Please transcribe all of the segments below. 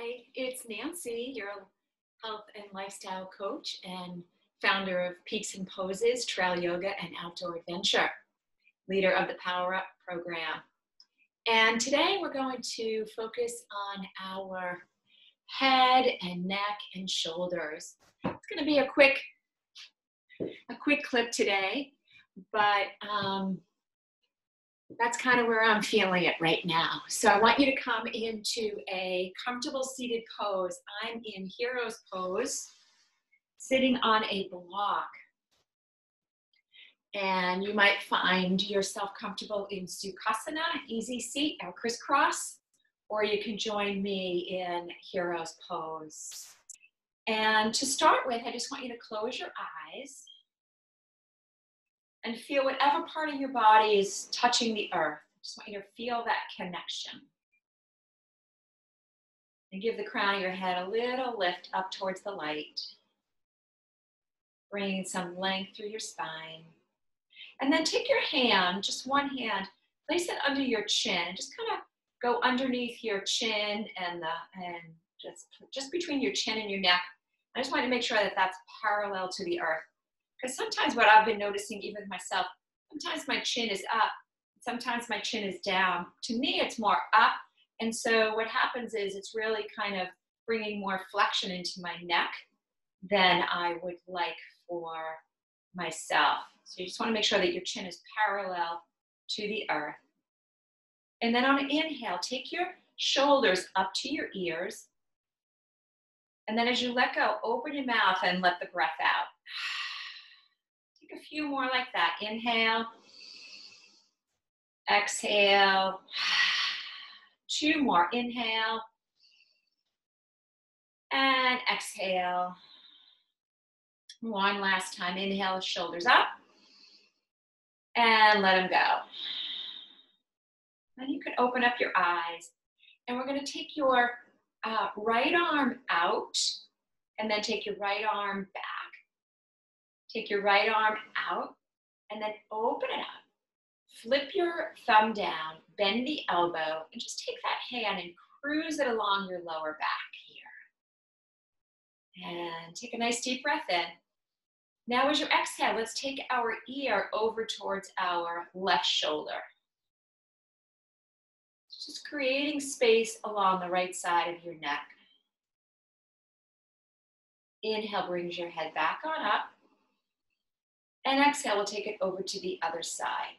Hi, it's Nancy, your health and lifestyle coach and founder of Peaks and Poses, Trail Yoga and Outdoor Adventure, leader of the Power Up program. And today we're going to focus on our head and neck and shoulders. It's going to be a quick, a quick clip today, but um, that's kind of where I'm feeling it right now. So I want you to come into a comfortable seated pose. I'm in hero's pose, sitting on a block. And you might find yourself comfortable in Sukhasana, easy seat, or crisscross, or you can join me in hero's pose. And to start with, I just want you to close your eyes and feel whatever part of your body is touching the earth. I just want you to feel that connection. And give the crown of your head a little lift up towards the light. Bringing some length through your spine. And then take your hand, just one hand, place it under your chin just kind of go underneath your chin and the and just just between your chin and your neck. I just want to make sure that that's parallel to the earth. Because sometimes what I've been noticing, even myself, sometimes my chin is up, sometimes my chin is down. To me, it's more up. And so what happens is it's really kind of bringing more flexion into my neck than I would like for myself. So you just want to make sure that your chin is parallel to the earth. And then on an inhale, take your shoulders up to your ears. And then as you let go, open your mouth and let the breath out a few more like that. Inhale, exhale, two more. Inhale, and exhale. One last time. Inhale, shoulders up, and let them go. Then you can open up your eyes, and we're going to take your uh, right arm out, and then take your right arm back. Take your right arm out and then open it up. Flip your thumb down, bend the elbow, and just take that hand and cruise it along your lower back here. And take a nice deep breath in. Now, as you exhale, let's take our ear over towards our left shoulder. Just creating space along the right side of your neck. Inhale brings your head back on up. And exhale, we'll take it over to the other side.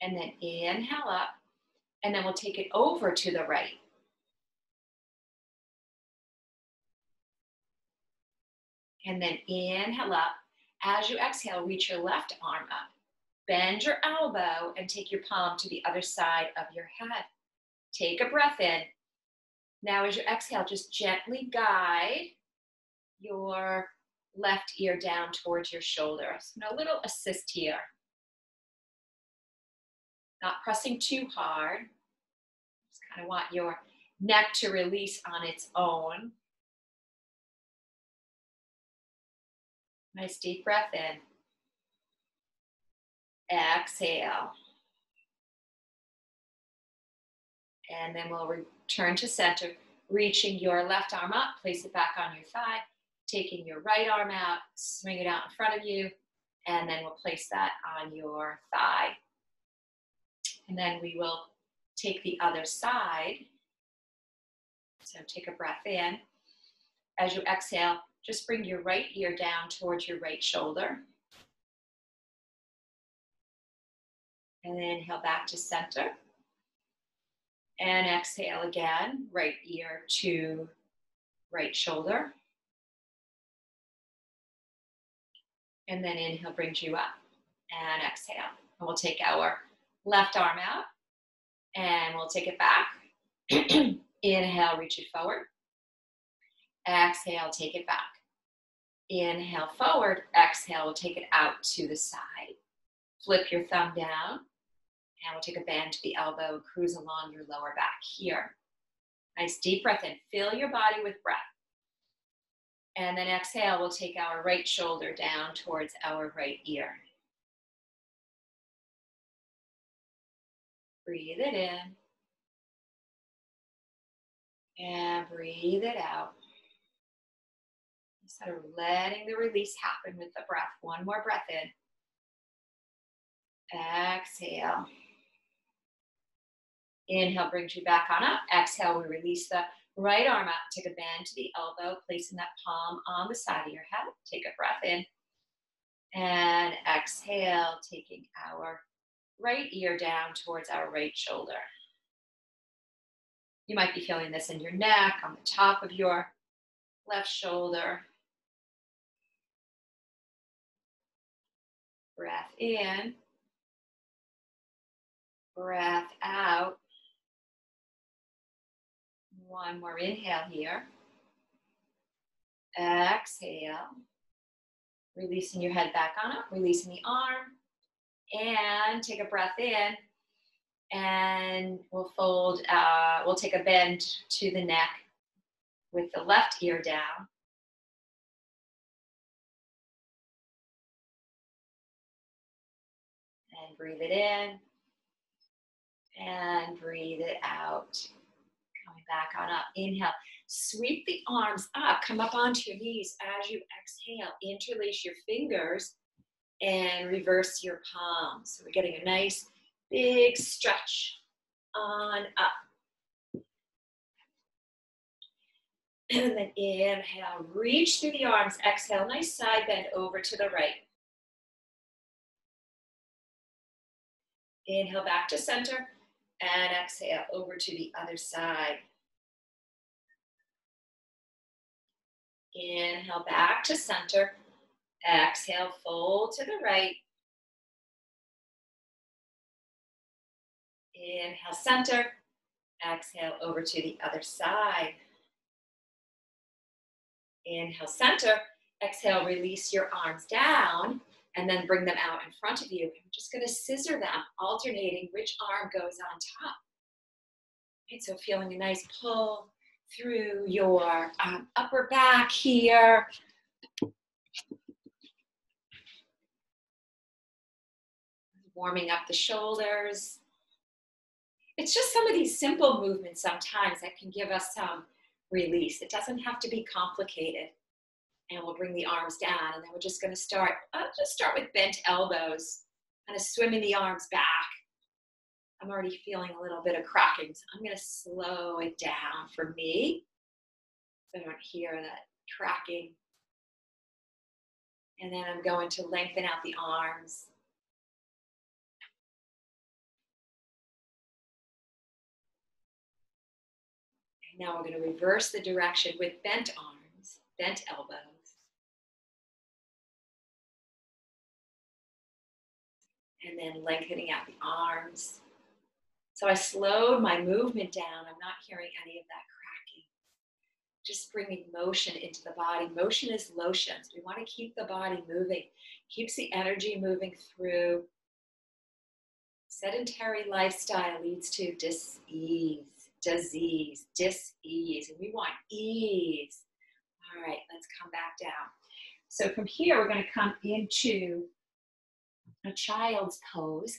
And then inhale up, and then we'll take it over to the right. And then inhale up. As you exhale, reach your left arm up. Bend your elbow and take your palm to the other side of your head. Take a breath in now, as you exhale, just gently guide your left ear down towards your shoulder. So, a little assist here. Not pressing too hard. Just kind of want your neck to release on its own. Nice deep breath in. Exhale. And then we'll Turn to center, reaching your left arm up, place it back on your thigh, taking your right arm out, swing it out in front of you, and then we'll place that on your thigh. And then we will take the other side. So take a breath in. As you exhale, just bring your right ear down towards your right shoulder. And then inhale back to center. And exhale again, right ear to right shoulder. And then inhale brings you up. And exhale. And we'll take our left arm out and we'll take it back. Inhale, reach it forward. Exhale, take it back. Inhale forward. Exhale, we'll take it out to the side. Flip your thumb down and we'll take a bend to the elbow, cruise along your lower back here. Nice deep breath in. Fill your body with breath. And then exhale, we'll take our right shoulder down towards our right ear. Breathe it in. And breathe it out. Instead of letting the release happen with the breath. One more breath in. Exhale. Inhale brings you back on up. Exhale, we release the right arm up. Take a bend to the elbow, placing that palm on the side of your head. Take a breath in. And exhale, taking our right ear down towards our right shoulder. You might be feeling this in your neck, on the top of your left shoulder. Breath in, breath out. One more inhale here. Exhale. Releasing your head back on up, releasing the arm. And take a breath in. And we'll fold, uh, we'll take a bend to the neck with the left ear down. And breathe it in. And breathe it out. Back on up. Inhale. Sweep the arms up. Come up onto your knees as you exhale. Interlace your fingers and reverse your palms. So we're getting a nice big stretch on up. And then inhale, reach through the arms. Exhale, nice side bend over to the right. Inhale back to center and exhale over to the other side. Inhale back to center. Exhale, fold to the right. Inhale, center. Exhale, over to the other side. Inhale, center. Exhale, release your arms down and then bring them out in front of you. I'm just going to scissor them, alternating which arm goes on top. So feeling a nice pull through your um, upper back here. Warming up the shoulders. It's just some of these simple movements sometimes that can give us some release. It doesn't have to be complicated and we'll bring the arms down and then we're just going to start I'll just start with bent elbows kind of swimming the arms back i'm already feeling a little bit of cracking so i'm going to slow it down for me. So i don't hear that cracking. And then i'm going to lengthen out the arms. And now we're going to reverse the direction with bent arms bent elbows. And then lengthening out the arms. So I slowed my movement down. I'm not hearing any of that cracking. Just bringing motion into the body. Motion is lotion. So we want to keep the body moving, keeps the energy moving through. Sedentary lifestyle leads to dis-ease, disease, dis-ease, and we want ease. All right, let's come back down. So from here, we're going to come into a child's pose,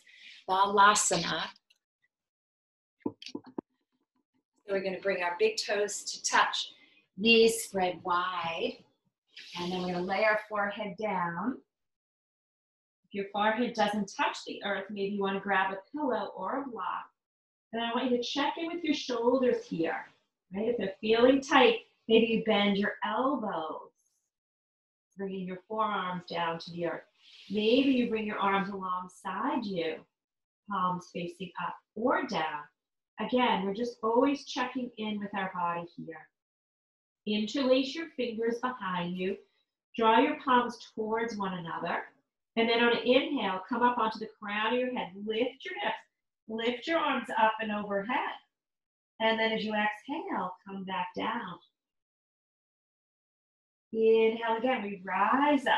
Balasana. So we're going to bring our big toes to touch, knees spread wide, and then we're going to lay our forehead down. If your forehead doesn't touch the earth, maybe you want to grab a pillow or a block. And I want you to check in with your shoulders here. Right? If they're feeling tight, maybe you bend your elbows, bringing your forearms down to the earth. Maybe you bring your arms alongside you, palms facing up or down. Again, we're just always checking in with our body here. Interlace your fingers behind you. Draw your palms towards one another. And then on an inhale, come up onto the crown of your head. Lift your hips. Lift your arms up and overhead. And then as you exhale, come back down. Inhale again, we rise up.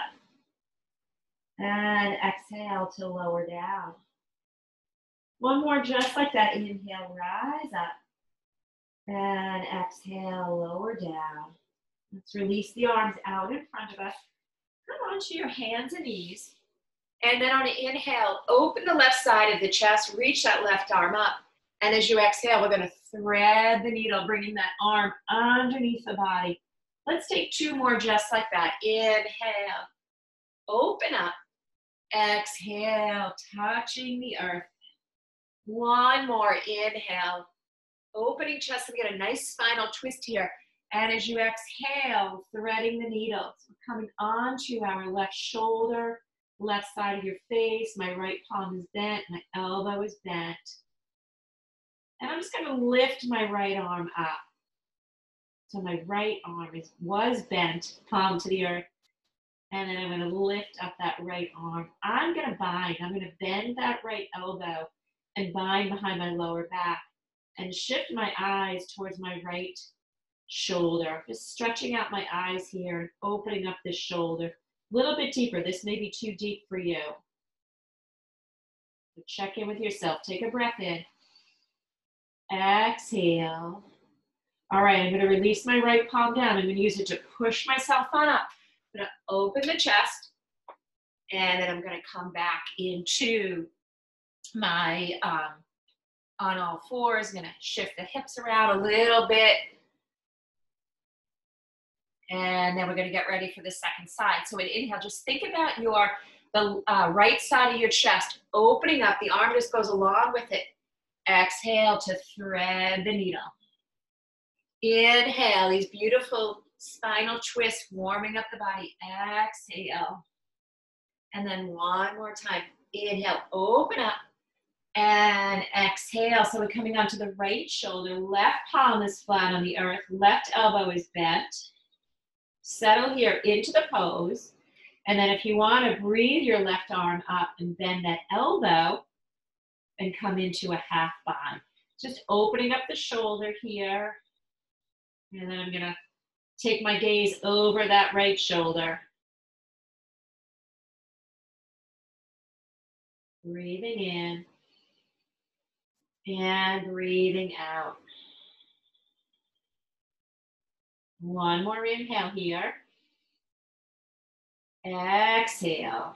And exhale to lower down. One more just like that. Inhale, rise up. And exhale, lower down. Let's release the arms out in front of us. Come onto your hands and knees. And then on an inhale, open the left side of the chest, reach that left arm up. And as you exhale, we're gonna thread the needle, bringing that arm underneath the body. Let's take two more just like that. Inhale, open up. Exhale, touching the earth. One more, inhale. Opening chest, we get a nice spinal twist here. And as you exhale, threading the needles, coming onto our left shoulder, left side of your face. My right palm is bent, my elbow is bent. And I'm just going to lift my right arm up. So my right arm is, was bent, palm to the earth. And then I'm going to lift up that right arm. I'm going to bind. I'm going to bend that right elbow and bind behind my lower back and shift my eyes towards my right shoulder. Just stretching out my eyes here and opening up this shoulder. A little bit deeper. This may be too deep for you. Check in with yourself. Take a breath in. Exhale. All right, I'm going to release my right palm down. I'm going to use it to push myself on up. I'm going to open the chest, and then I'm going to come back into my um, on all fours. To shift the hips around a little bit. And then we're going to get ready for the second side. So in inhale, just think about your the uh, right side of your chest opening up. The arm just goes along with it. Exhale to thread the needle. Inhale, these beautiful spinal twists warming up the body. Exhale. And then one more time. Inhale, open up. And exhale. So we're coming onto the right shoulder. Left palm is flat on the earth. Left elbow is bent. Settle here into the pose. And then if you want to breathe your left arm up and bend that elbow, and come into a half bind. Just opening up the shoulder here. And then I'm gonna take my gaze over that right shoulder. Breathing in and breathing out. One more inhale here. Exhale.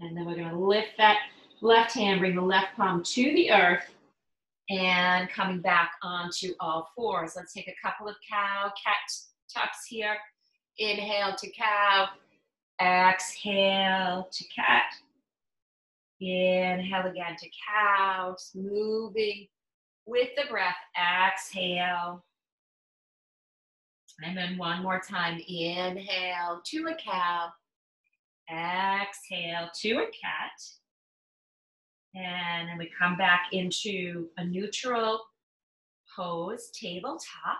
And then we're going to lift that Left hand, bring the left palm to the earth and coming back onto all fours. Let's take a couple of cow, cat tucks here. Inhale to cow, exhale to cat. Inhale again to cow, moving with the breath. Exhale. And then one more time. Inhale to a cow. Exhale to a cat. And then we come back into a neutral pose, tabletop.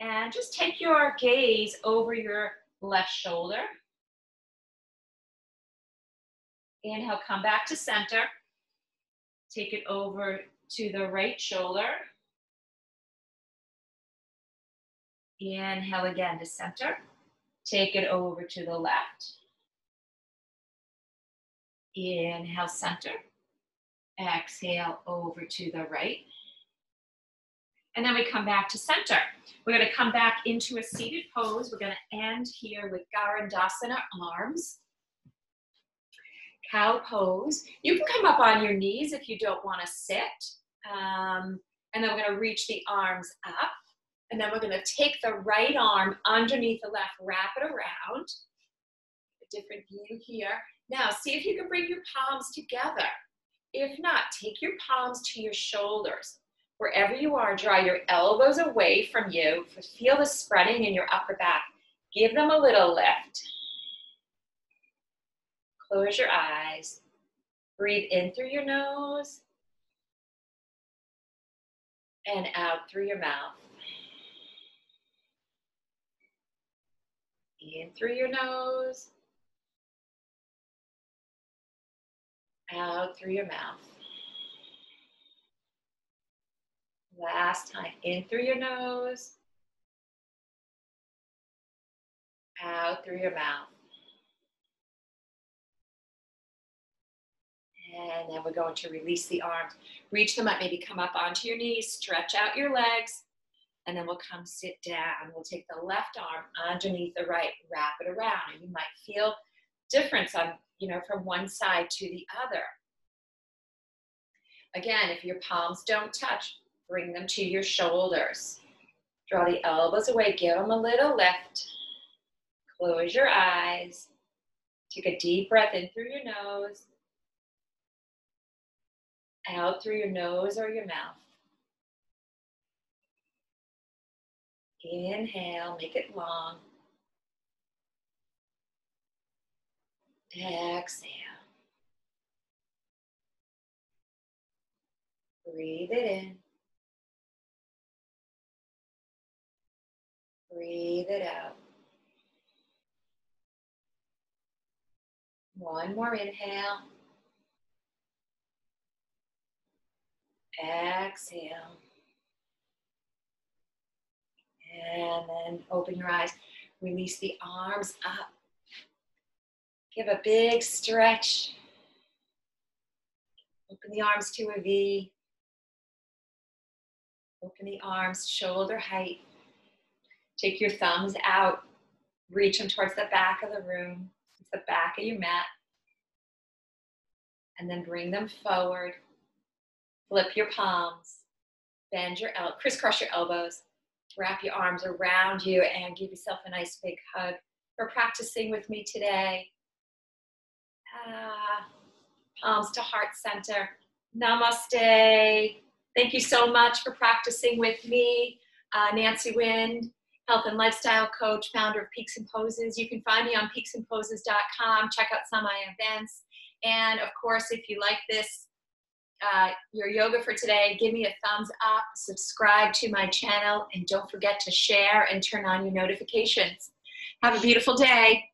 And just take your gaze over your left shoulder. Inhale, come back to center. Take it over to the right shoulder. Inhale again to center. Take it over to the left. Inhale, center. Exhale over to the right. And then we come back to center. We're going to come back into a seated pose. We're going to end here with Garudasana arms. Cow pose. You can come up on your knees if you don't want to sit. Um, and then we're going to reach the arms up. And then we're going to take the right arm underneath the left, wrap it around. A different view here. Now, see if you can bring your palms together. If not, take your palms to your shoulders. Wherever you are, draw your elbows away from you. Feel the spreading in your upper back. Give them a little lift. Close your eyes. Breathe in through your nose and out through your mouth. In through your nose out through your mouth. Last time, in through your nose, out through your mouth. And then we're going to release the arms. Reach them up, maybe come up onto your knees, stretch out your legs, and then we'll come sit down. We'll take the left arm underneath the right, wrap it around. And you might feel difference on, you know, from one side to the other. Again, if your palms don't touch, bring them to your shoulders. Draw the elbows away, give them a little lift. Close your eyes. Take a deep breath in through your nose, out through your nose or your mouth. Inhale, make it long. Exhale. Breathe it in. Breathe it out. One more inhale. Exhale. And then open your eyes. Release the arms up. Give a big stretch. Open the arms to a V. Open the arms, shoulder height. Take your thumbs out. Reach them towards the back of the room, the back of your mat. And then bring them forward. Flip your palms. Bend your el- crisscross your elbows. Wrap your arms around you and give yourself a nice big hug for practicing with me today. Ah, palms to heart center. Namaste. Thank you so much for practicing with me. Uh, Nancy Wind, health and lifestyle coach, founder of Peaks and Poses. You can find me on peaksandposes.com. Check out some of my events. And of course, if you like this, uh, your yoga for today, give me a thumbs up, subscribe to my channel, and don't forget to share and turn on your notifications. Have a beautiful day.